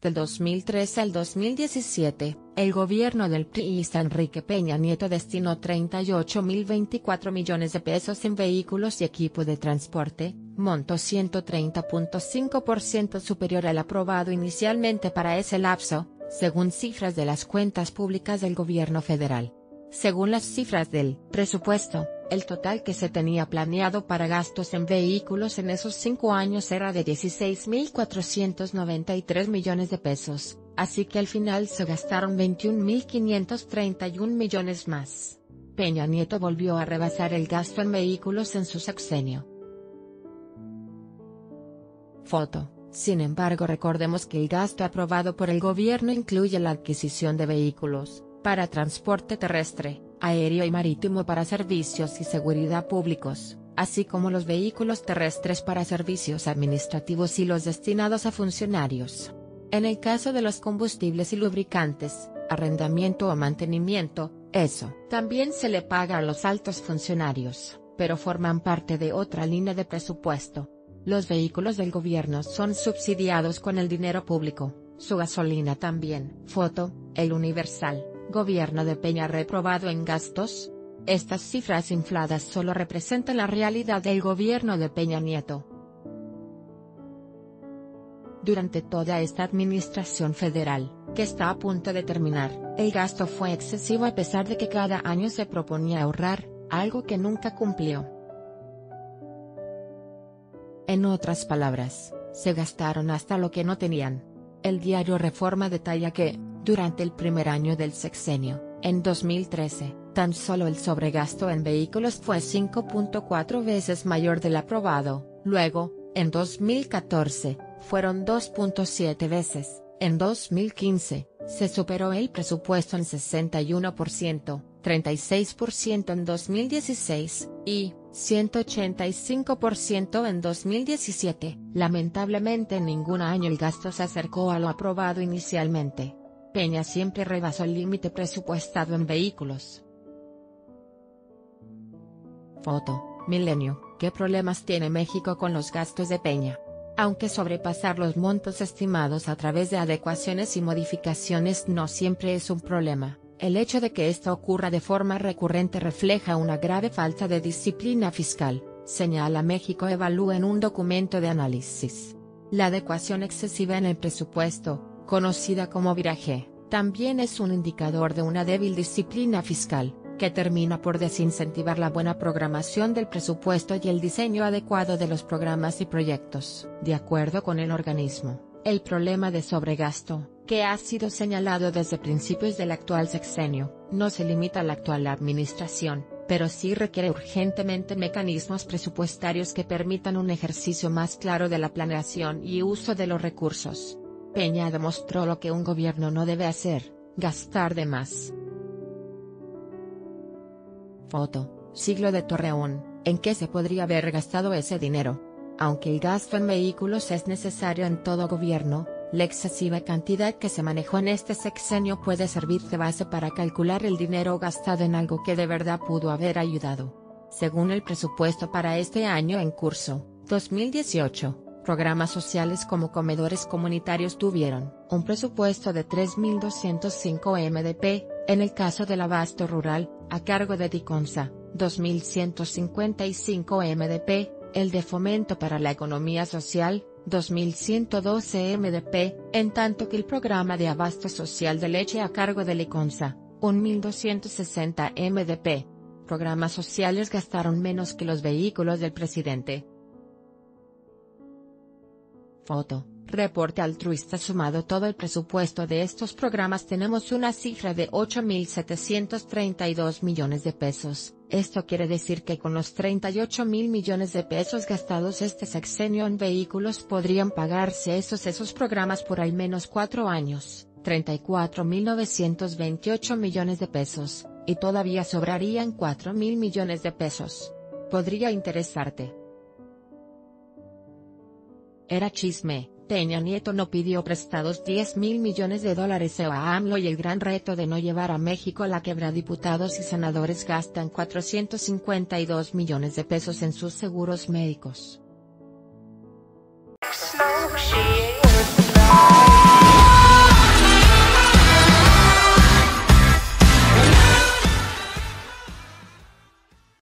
Del 2013 al 2017, el gobierno del priista Enrique Peña Nieto destinó 38.024 millones de pesos en vehículos y equipo de transporte, monto 130.5% superior al aprobado inicialmente para ese lapso, según cifras de las cuentas públicas del gobierno federal. Según las cifras del presupuesto, el total que se tenía planeado para gastos en vehículos en esos cinco años era de 16.493 millones de pesos, así que al final se gastaron 21.531 millones más. Peña Nieto volvió a rebasar el gasto en vehículos en su sexenio. Foto. Sin embargo recordemos que el gasto aprobado por el gobierno incluye la adquisición de vehículos, para transporte terrestre, aéreo y marítimo para servicios y seguridad públicos, así como los vehículos terrestres para servicios administrativos y los destinados a funcionarios. En el caso de los combustibles y lubricantes, arrendamiento o mantenimiento, eso también se le paga a los altos funcionarios, pero forman parte de otra línea de presupuesto. Los vehículos del gobierno son subsidiados con el dinero público, su gasolina también. Foto, El Universal. Gobierno de Peña reprobado en gastos. Estas cifras infladas solo representan la realidad del gobierno de Peña Nieto. Durante toda esta administración federal, que está a punto de terminar, el gasto fue excesivo a pesar de que cada año se proponía ahorrar, algo que nunca cumplió. En otras palabras, se gastaron hasta lo que no tenían. El diario Reforma detalla que, durante el primer año del sexenio, en 2013, tan solo el sobregasto en vehículos fue 5.4 veces mayor del aprobado, luego, en 2014, fueron 2.7 veces, en 2015, se superó el presupuesto en 61%, 36% en 2016, y 185% en 2017. Lamentablemente en ningún año el gasto se acercó a lo aprobado inicialmente. Peña siempre rebasó el límite presupuestado en vehículos. Foto, Milenio, ¿qué problemas tiene México con los gastos de Peña? Aunque sobrepasar los montos estimados a través de adecuaciones y modificaciones no siempre es un problema, el hecho de que esto ocurra de forma recurrente refleja una grave falta de disciplina fiscal, señala México Evalúa en un documento de análisis. La adecuación excesiva en el presupuesto, conocida como viraje, también es un indicador de una débil disciplina fiscal, que termina por desincentivar la buena programación del presupuesto y el diseño adecuado de los programas y proyectos. De acuerdo con el organismo, el problema de sobregasto, que ha sido señalado desde principios del actual sexenio, no se limita a la actual administración, pero sí requiere urgentemente mecanismos presupuestarios que permitan un ejercicio más claro de la planeación y uso de los recursos. Peña demostró lo que un gobierno no debe hacer, gastar de más. Foto, siglo de Torreón, ¿en qué se podría haber gastado ese dinero? Aunque el gasto en vehículos es necesario en todo gobierno, la excesiva cantidad que se manejó en este sexenio puede servir de base para calcular el dinero gastado en algo que de verdad pudo haber ayudado. Según el presupuesto para este año en curso, 2018, programas sociales como comedores comunitarios tuvieron un presupuesto de 3.205 MDP, en el caso del abasto rural, a cargo de Diconsa, 2.155 MDP, el de fomento para la economía social, 2.112 MDP, en tanto que el programa de abasto social de leche a cargo de Liconsa, 1.260 MDP. Programas sociales gastaron menos que los vehículos del presidente. Foto, reporte altruista sumado todo el presupuesto de estos programas tenemos una cifra de 8.732 millones de pesos. Esto quiere decir que con los 38 mil millones de pesos gastados este sexenio en vehículos podrían pagarse esos esos programas por al menos cuatro años, 34.928 millones de pesos, y todavía sobrarían 4 mil millones de pesos. Podría interesarte. Era chisme, Peña Nieto no pidió prestados 10 mil millones de dólares a AMLO y el gran reto de no llevar a México a la quebra diputados y senadores gastan 452 millones de pesos en sus seguros médicos.